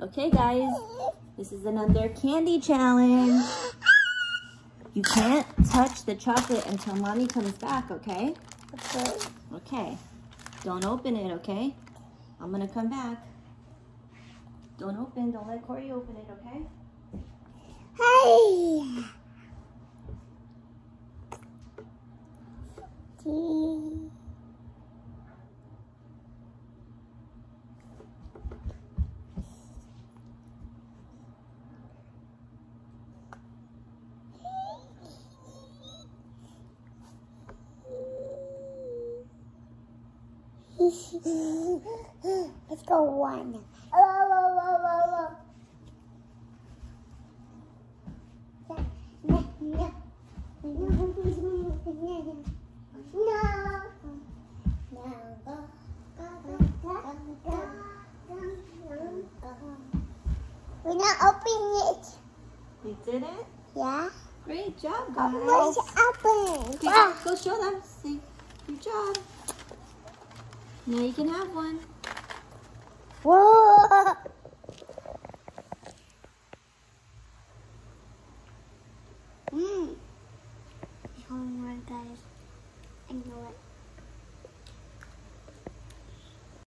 Okay, guys. This is another candy challenge. You can't touch the chocolate until mommy comes back, okay? Okay. Okay. Don't open it, okay? I'm gonna come back. Don't open. Don't let Corey open it, okay? Hey. Let's go one. We're not opening it. You did it? Yeah? Great job, guys. Let's open. Okay. Go show them. Say, good job. Now you can have one. Whoa! Mmm. Guys. I know it.